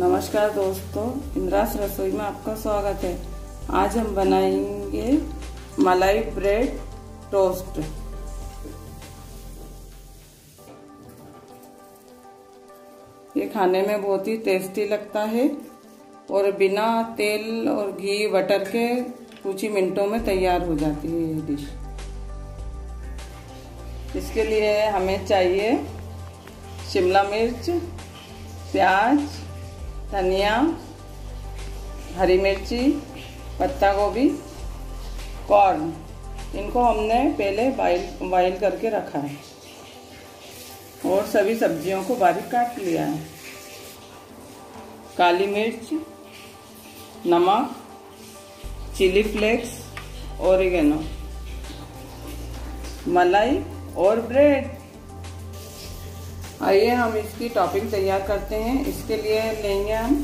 नमस्कार दोस्तों, इंद्रास रसोई में आपका स्वागत है। आज हम बनाएँगे मलाई ब्रेड टोस्ट। ये खाने में बहुत ही टेस्टी लगता है और बिना तेल और घी, बटर के कुछ ही मिनटों में तैयार हो जाती है ये डिश। इसके लिए हमें चाहिए शिमला मिर्च, प्याज धनिया, हरी मिर्ची, पत्ता गोभी, कॉर्न। इनको हमने पहले बॉइल बॉइल करके रखा है। और सभी सब्जियों को बारीक काट लिया है। काली मिर्च, नमक, चिली फ्लेक्स ओरिगेनो मलाई और ब्रेड। आइए हम इसकी टॉपिंग तैयार करते हैं। इसके लिए लेंगे हम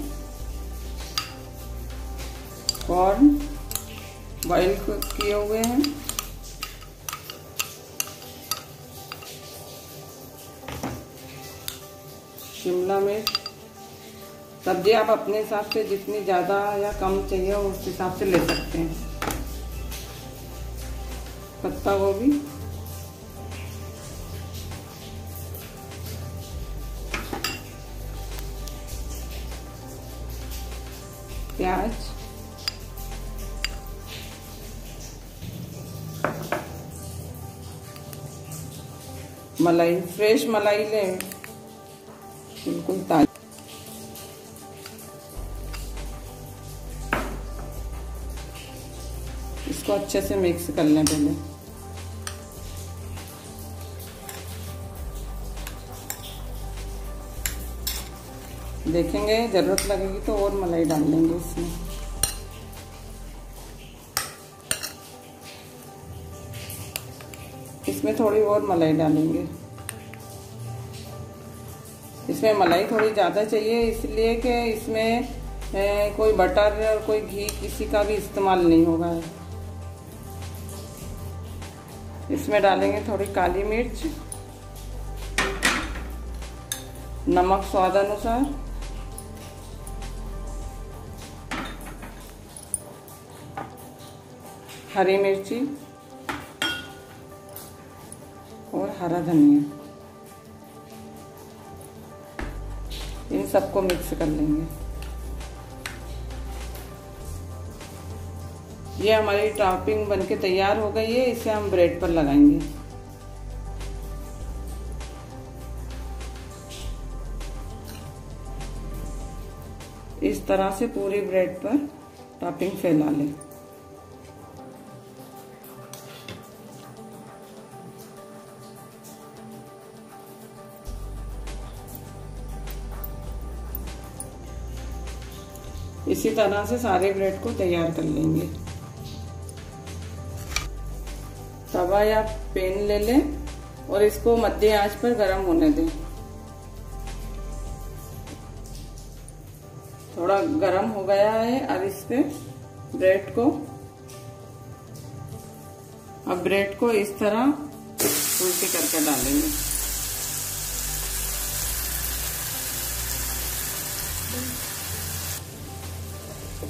कॉर्न बॉइल किए हुए हैं। शिमला मिर्च। सब्ज़ी आप अपने हिसाब से जितनी ज़्यादा या कम चाहिए, उस हिसाब से ले सकते हैं। पत्ता गोभी। प्याज मलाई फ्रेश मलाई लें। बिल्कुल ताजी। इसको अच्छे से मिक्स कर लें पहले। देखेंगे ज़रूरत लगेगी तो और मलाई डाल लेंगे इसमें। इसमें थोड़ी और मलाई डालेंगे। इसमें मलाई थोड़ी ज़्यादा चाहिए इसलिए कि इसमें ए, कोई बटर और कोई घी किसी का भी इस्तेमाल नहीं होगा। इसमें डालेंगे थोड़ी काली मिर्च नमक स्वाद अनुसार। हरी मिर्ची और हरा धनिया। इन सबको मिक्स कर लेंगे। ये हमारी टॉपिंग बनके तैयार हो गई है, इसे हम ब्रेड पर लगाएँगे। इस तरह से पूरी ब्रेड पर टॉपिंग फैला लें। इसी तरह से सारे ब्रेड को तैयार कर लेंगे। तवा या पेन ले लें और इसको मध्य आँच पर गर्म होने दें। थोड़ा गर्म हो गया है अब इस पे ब्रेड को अब ब्रेड को इस तरह उल्टी करके डालेंगे।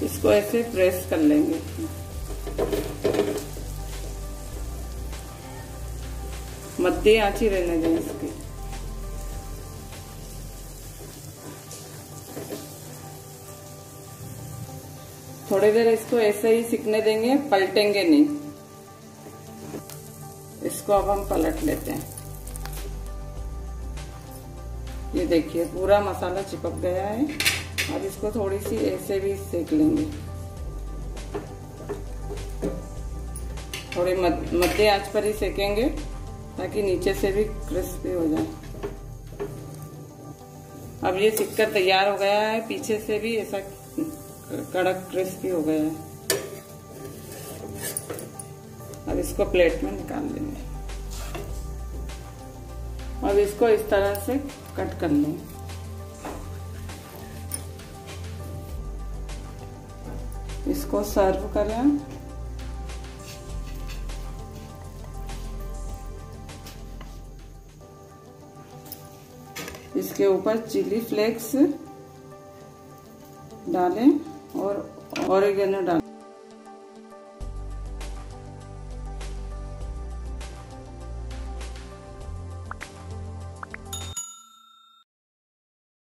इसको ऐसे प्रेस कर लेंगे। मध्य आंची रहने दें इसकी। थोड़ी देर इसको ऐसे ही सीखने देंगे, पलटेंगे नहीं। इसको अब हम पलट लेते हैं। ये देखिए, पूरा मसाला चिपक गया है। अब इसको थोड़ी सी ऐसे भी सेक लेंगे। थोड़ी मध्य आँच पर ही सेकेंगे, ताकि नीचे से भी क्रिस्पी हो जाए। अब ये सिक्कर तैयार हो गया है, पीछे से भी ऐसा कड़क क्रिस्पी हो गया है। अब इसको प्लेट में निकाल लेंगे। अब इसको इस तरह से कट कर लेंगे। इसको सर्व करें। इसके ऊपर चिली फ्लेक्स डालें और ऑरिगेनो डालें।